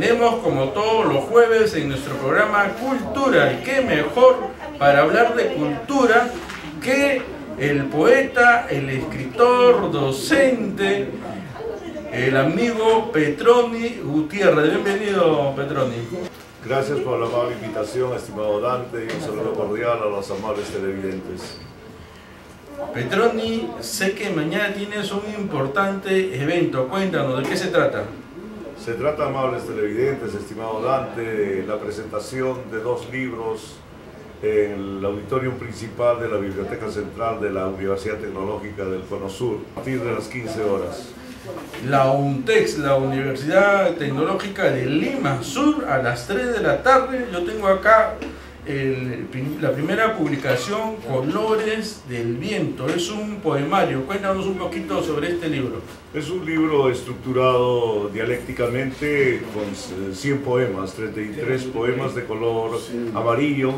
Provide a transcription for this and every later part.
tenemos como todos los jueves en nuestro programa Cultura. Y qué mejor para hablar de cultura que el poeta, el escritor, docente, el amigo Petroni Gutiérrez. Bienvenido, Petroni. Gracias por la amable invitación, estimado Dante, y un saludo cordial a los amables televidentes. Petroni, sé que mañana tienes un importante evento. Cuéntanos, ¿de qué se trata? Se trata, amables televidentes, estimado Dante, de la presentación de dos libros en el auditorio principal de la Biblioteca Central de la Universidad Tecnológica del Cono Sur, a partir de las 15 horas. La UNTEX, la Universidad Tecnológica de Lima Sur, a las 3 de la tarde. Yo tengo acá el, la primera publicación, Colores del Viento. Es un poemario. Cuéntanos un poquito sobre este libro. Es un libro estructurado dialécticamente con 100 poemas, 33 poemas de color amarillo,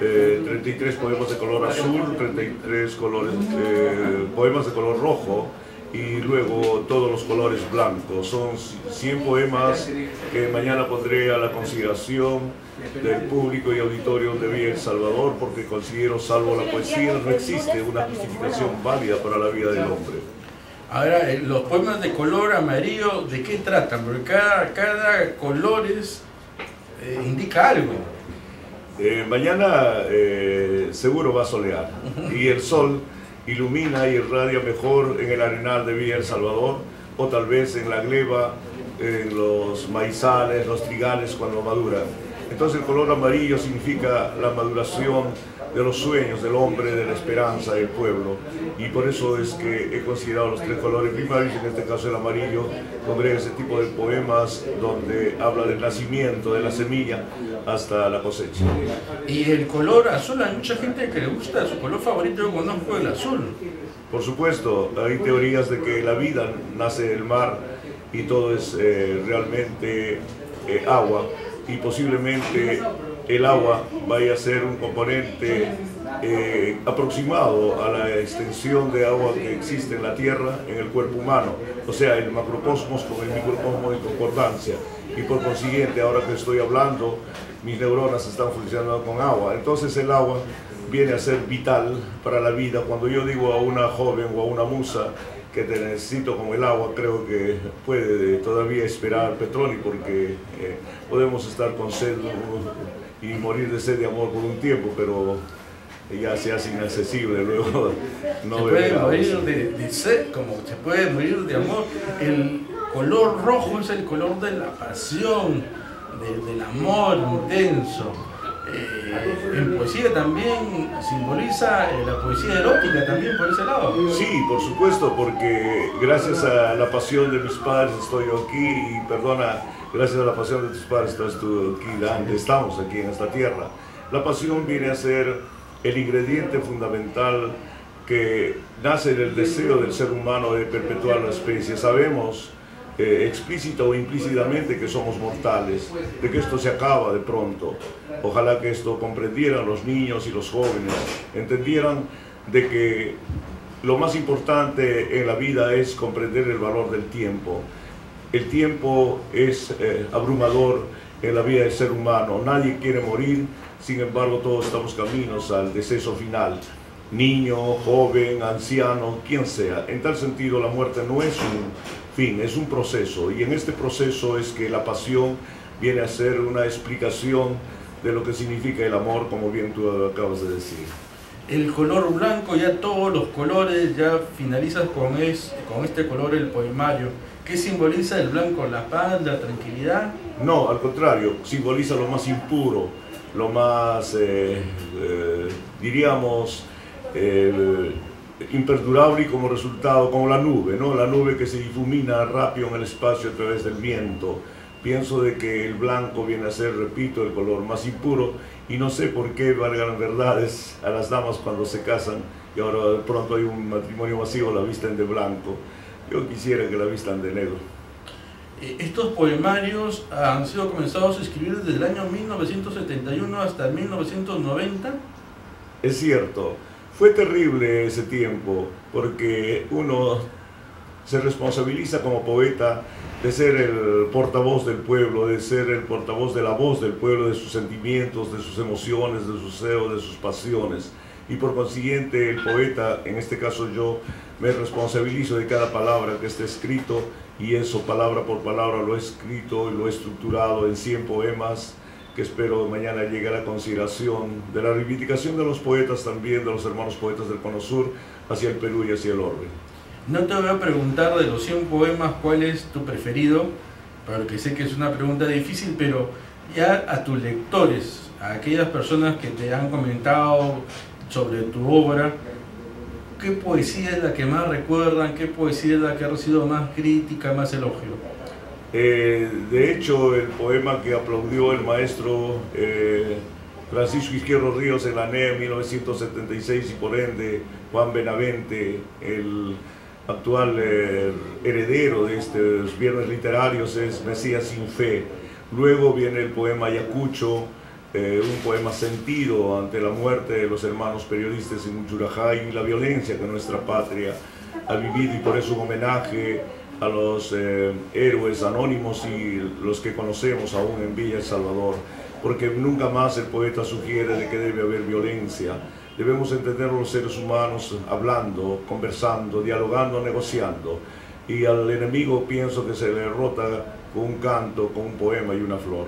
eh, 33 poemas de color azul, 33 colores, eh, poemas de color rojo y luego todos los colores blancos. Son 100 poemas que mañana pondré a la consideración del público y auditorio de Villa El Salvador porque considero, salvo la poesía, no existe una justificación válida para la vida del hombre. Ahora, eh, los poemas de color amarillo, ¿de qué tratan? Porque cada, cada color es, eh, indica algo. Eh, mañana eh, seguro va a solear y el sol ilumina y irradia mejor en el arenal de Villa El Salvador o tal vez en la gleba, en los maizales, los trigales cuando maduran. Entonces el color amarillo significa la maduración de los sueños del hombre, de la esperanza del pueblo. Y por eso es que he considerado los tres colores primarios, en este caso el amarillo, pondré ese tipo de poemas donde habla del nacimiento, de la semilla, hasta la cosecha. Y el color azul, hay mucha gente que le gusta, su color favorito yo conozco el azul. Por supuesto, hay teorías de que la vida nace del mar y todo es eh, realmente eh, agua y posiblemente el agua vaya a ser un componente eh, aproximado a la extensión de agua que existe en la Tierra en el cuerpo humano, o sea, el macrocosmos con el microcosmos en concordancia. Y por consiguiente, ahora que estoy hablando, mis neuronas están funcionando con agua. Entonces el agua viene a ser vital para la vida. Cuando yo digo a una joven o a una musa que te necesito como el agua, creo que puede todavía esperar Petroni porque eh, podemos estar con sed y morir de sed de amor por un tiempo, pero ya se hace inaccesible luego. No se puede morir de, de, sed como se puede morir de amor. El color rojo es el color de la pasión de, del amor intenso eh, en poesía también simboliza eh, la poesía erótica también por ese lado sí por supuesto porque gracias a la pasión de mis padres estoy aquí y perdona gracias a la pasión de tus padres estás tú aquí estamos aquí en esta tierra la pasión viene a ser el ingrediente fundamental que nace del deseo del ser humano de perpetuar la especie. Sabemos eh, explícita o implícitamente que somos mortales, de que esto se acaba de pronto. Ojalá que esto comprendieran los niños y los jóvenes, entendieran de que lo más importante en la vida es comprender el valor del tiempo. El tiempo es eh, abrumador en la vida del ser humano. Nadie quiere morir, sin embargo, todos estamos caminos al deceso final. Niño, joven, anciano, quien sea. En tal sentido, la muerte no es un fin, es un proceso. Y en este proceso es que la pasión viene a ser una explicación de lo que significa el amor, como bien tú acabas de decir. El color blanco, ya todos los colores, ya finalizas con, es, con este color el poemario. ¿Qué simboliza el blanco? ¿La paz, la tranquilidad? No, al contrario, simboliza lo más impuro, lo más, eh, eh, diríamos, eh, imperdurable y como resultado, como la nube, ¿no? La nube que se difumina rápido en el espacio a través del viento. Pienso de que el blanco viene a ser, repito, el color más impuro y no sé por qué valgan verdades a las damas cuando se casan y ahora de pronto hay un matrimonio masivo, la visten de blanco. Yo quisiera que la vistan de negro. Estos poemarios han sido comenzados a escribir desde el año 1971 hasta el 1990. Es cierto, fue terrible ese tiempo porque uno se responsabiliza como poeta de ser el portavoz del pueblo, de ser el portavoz de la voz del pueblo, de sus sentimientos, de sus emociones, de sus deseos, de sus pasiones. Y por consiguiente el poeta, en este caso yo, me responsabilizo de cada palabra que esté escrito y eso palabra por palabra lo he escrito y lo he estructurado en 100 poemas que espero mañana llegue a la consideración de la reivindicación de los poetas también, de los hermanos poetas del Cono Sur, hacia el Perú y hacia el orbe. No te voy a preguntar de los 100 poemas cuál es tu preferido, porque sé que es una pregunta difícil, pero ya a tus lectores, a aquellas personas que te han comentado sobre tu obra, ¿qué poesía es la que más recuerdan? ¿Qué poesía es la que ha recibido más crítica, más elogio? Eh, de hecho, el poema que aplaudió el maestro eh, Francisco Izquierdo Ríos en la NEA en 1976 y por ende Juan Benavente, el actual eh, heredero de estos viernes literarios, es Mesías sin fe. Luego viene el poema Ayacucho, un poema sentido ante la muerte de los hermanos periodistas en Uchurajay y la violencia que nuestra patria ha vivido y por eso un homenaje a los eh, héroes anónimos y los que conocemos aún en Villa El Salvador, porque nunca más el poeta sugiere de que debe haber violencia. Debemos entender los seres humanos hablando, conversando, dialogando, negociando. Y al enemigo pienso que se le derrota con un canto, con un poema y una flor.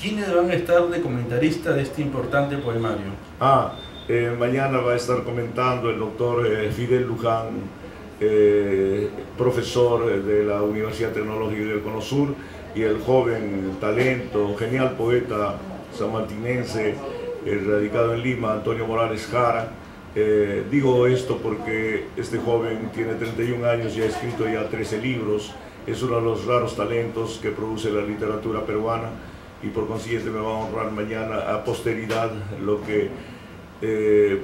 ¿Quiénes van a estar de comentarista de este importante poemario? Ah, eh, mañana va a estar comentando el doctor eh, Fidel Luján, eh, profesor de la Universidad Tecnológica del Cono Sur, y el joven talento, genial poeta sanmartinense, eh, radicado en Lima, Antonio Morales Jara. Eh, digo esto porque este joven tiene 31 años y ha escrito ya 13 libros, es uno de los raros talentos que produce la literatura peruana y por consiguiente me va a honrar mañana a posteridad lo que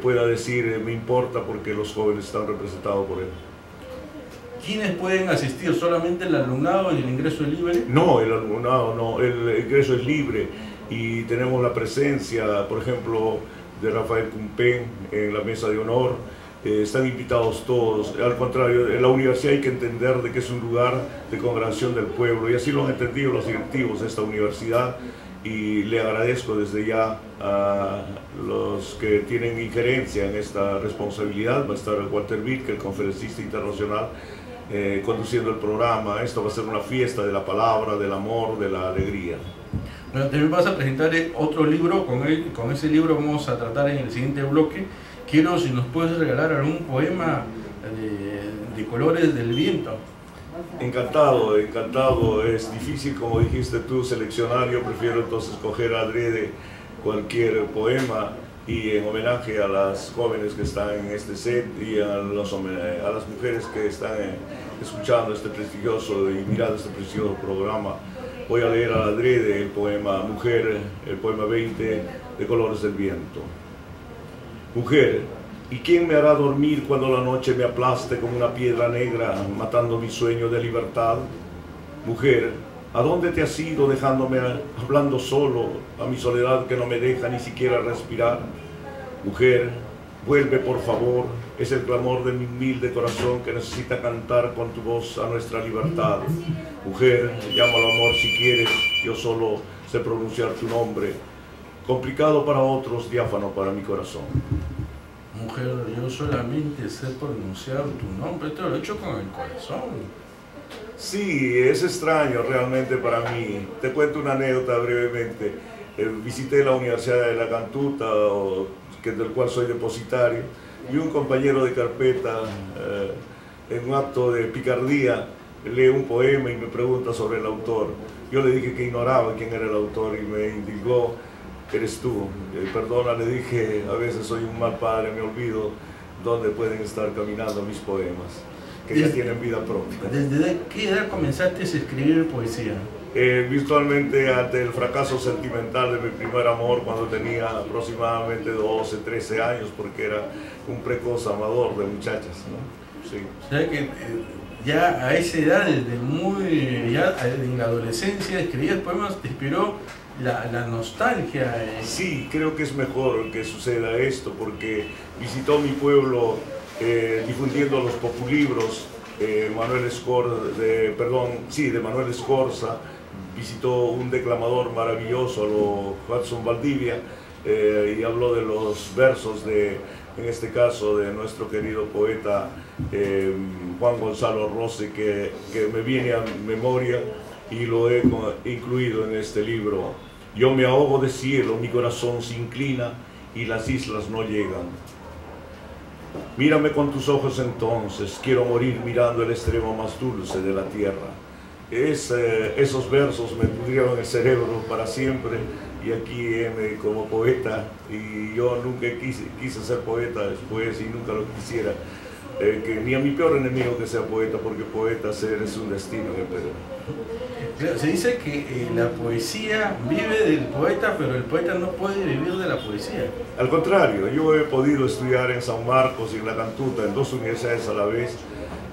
pueda decir me importa porque los jóvenes están representados por él. ¿Quiénes pueden asistir? ¿Solamente el alumnado y el ingreso es libre? No, el alumnado no, el ingreso es libre y tenemos la presencia, por ejemplo, de Rafael Cumpen en la mesa de honor. Eh, están invitados todos. Al contrario, en la universidad hay que entender de que es un lugar de congregación del pueblo y así lo han entendido los directivos de esta universidad y le agradezco desde ya a los que tienen injerencia en esta responsabilidad. Va a estar Walter Witt, el conferencista internacional, eh, conduciendo el programa. Esto va a ser una fiesta de la palabra, del amor, de la alegría. Bueno, también vas a presentar eh, otro libro, con, con ese libro vamos a tratar en el siguiente bloque. Quiero si nos puedes regalar algún poema de, de colores del viento. Encantado, encantado. Es difícil, como dijiste tú, seleccionar. Yo prefiero entonces coger adrede cualquier poema y en homenaje a las jóvenes que están en este set y a, los, a las mujeres que están eh, escuchando este prestigioso y mirando este prestigioso programa, voy a leer a la adrede el poema Mujer, el poema 20 de Colores del Viento. Mujer, ¿y quién me hará dormir cuando la noche me aplaste como una piedra negra, matando mi sueño de libertad? Mujer, ¿A dónde te has ido dejándome hablando solo a mi soledad que no me deja ni siquiera respirar? Mujer, vuelve por favor, es el clamor de mi humilde corazón que necesita cantar con tu voz a nuestra libertad. Mujer, llámalo amor si quieres, yo solo sé pronunciar tu nombre. Complicado para otros, diáfano para mi corazón. Mujer, yo solamente sé pronunciar tu nombre, te lo he hecho con el corazón. Sí, es extraño realmente para mí. Te cuento una anécdota brevemente. Eh, visité la Universidad de la Cantuta, que, del cual soy depositario, y un compañero de carpeta, eh, en un acto de picardía, lee un poema y me pregunta sobre el autor. Yo le dije que ignoraba quién era el autor y me indicó, eres tú. Eh, perdona, le dije, a veces soy un mal padre, me olvido dónde pueden estar caminando mis poemas que ya tienen vida propia. ¿Desde qué edad comenzaste a escribir poesía? Eh, virtualmente ante el fracaso sentimental de mi primer amor cuando tenía aproximadamente 12, 13 años, porque era un precoz amador de muchachas. ¿no? Sí. O sea que eh, ya a esa edad, desde muy, ya en la adolescencia, escribías poemas, te inspiró la, la, nostalgia. Eh. Sí, creo que es mejor que suceda esto, porque visitó mi pueblo eh, difundiendo los populibros eh, Manuel Escorza, de, perdón, sí, de Manuel Escorza, visitó un declamador maravilloso, lo Hudson Valdivia, eh, y habló de los versos de, en este caso, de nuestro querido poeta eh, Juan Gonzalo Rose, que, que me viene a memoria y lo he incluido en este libro. Yo me ahogo de cielo, mi corazón se inclina y las islas no llegan. Mírame con tus ojos entonces, quiero morir mirando el extremo más dulce de la tierra. Es, esos versos me pudrieron el cerebro para siempre. Y aquí eh, como poeta, y yo nunca quise, quise ser poeta después y nunca lo quisiera, eh, que ni a mi peor enemigo que sea poeta, porque poeta ser es un destino en el Perú. se dice que eh, la poesía vive del poeta, pero el poeta no puede vivir de la poesía. Al contrario, yo he podido estudiar en San Marcos y en La Cantuta, en dos universidades a la vez,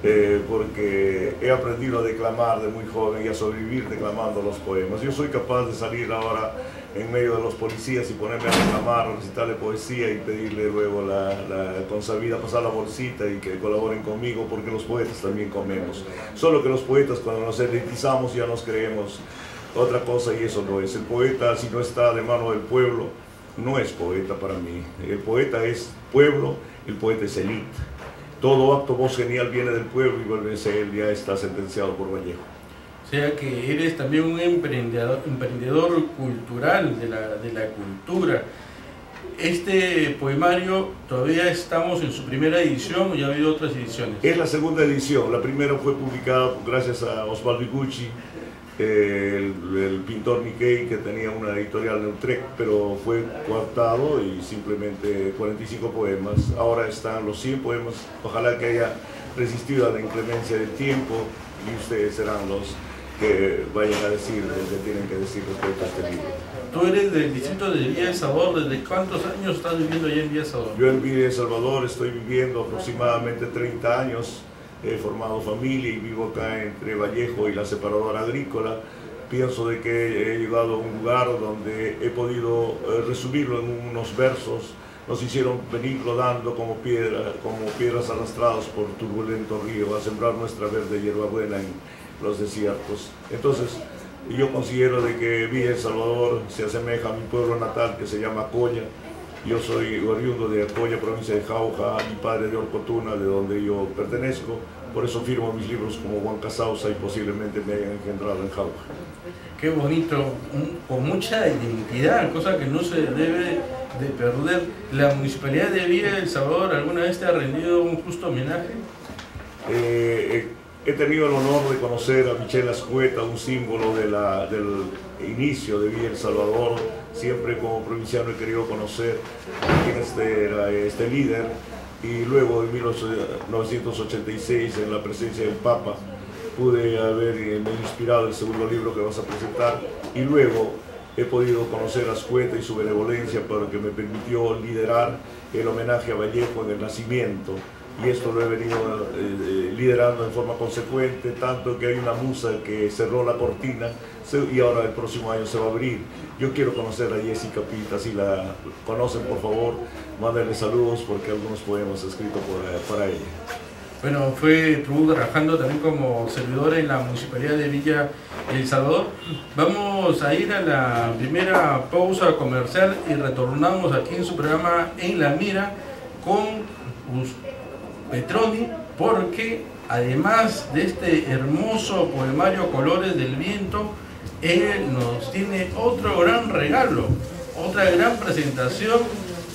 eh, porque he aprendido a declamar de muy joven y a sobrevivir declamando los poemas. Yo soy capaz de salir ahora en medio de los policías y ponerme a declamar, recitarle poesía y pedirle luego la, la consabida, pasar la bolsita y que colaboren conmigo, porque los poetas también comemos. Solo que los poetas cuando nos elitizamos ya nos creemos otra cosa y eso no es. El poeta, si no está de mano del pueblo, no es poeta para mí. El poeta es pueblo, el poeta es elite todo acto voz genial viene del pueblo y vuelve a ser ya está sentenciado por Vallejo. Sea que eres también un emprendedor, emprendedor cultural de la, de la cultura. Este poemario todavía estamos en su primera edición ya ha habido otras ediciones. Es la segunda edición, la primera fue publicada gracias a Osvaldo Iguchi, el, pintor Nikkei que tenía una editorial en Utrecht, pero fue coartado y simplemente 45 poemas. Ahora están los 100 poemas. Ojalá que haya resistido a la inclemencia del tiempo y ustedes serán los que vayan a decir lo que tienen que decir respecto a este libro. Tú eres del distrito de Villa de Salvador, ¿desde cuántos años estás viviendo allá en Villa de Salvador? Yo en Villa de Salvador estoy viviendo aproximadamente 30 años he formado familia y vivo acá entre Vallejo y la separadora agrícola. Pienso de que he llegado a un lugar donde he podido eh, resumirlo en unos versos. Nos hicieron venir rodando como, piedra, como piedras arrastradas por turbulento río a sembrar nuestra verde hierbabuena en los desiertos. Entonces, yo considero de que Villa El Salvador se asemeja a mi pueblo natal que se llama Coya. Yo soy oriundo de Coya, provincia de Jauja, mi padre de Orcotuna, de donde yo pertenezco. Por eso firmo mis libros como Juan Casausa y posiblemente me hayan engendrado en Jauja. Qué bonito, con mucha identidad, cosa que no se debe de perder. ¿La Municipalidad de Villa El Salvador alguna vez te ha rendido un justo homenaje? Eh, he tenido el honor de conocer a Michelle Ascueta, un símbolo del inicio de Villa El Salvador. Siempre como provinciano he querido conocer quién este era este líder. Y luego en 1986 en la presencia del Papa pude haber eh, inspirado el segundo libro que vas a presentar. Y luego he podido conocer a Ascueta y su benevolencia para que me permitió liderar el homenaje a Vallejo en el nacimiento y esto lo he venido eh, eh, liderando en forma consecuente, tanto que hay una musa que cerró la cortina y ahora el próximo año se va a abrir. Yo quiero conocer a Jessica Pita, si la conocen por favor, mándenle saludos porque algunos poemas escritos por, eh, para ella. Bueno, fue estuvo trabajando también como servidor en la Municipalidad de Villa El Salvador. Vamos a ir a la primera pausa comercial y retornamos aquí en su programa En la Mira con Petroni porque además de este hermoso poemario Colores del Viento, él nos tiene otro gran regalo, otra gran presentación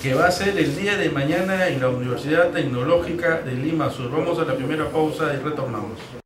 que va a ser el día de mañana en la Universidad Tecnológica de Lima Sur. Vamos a la primera pausa y retornamos.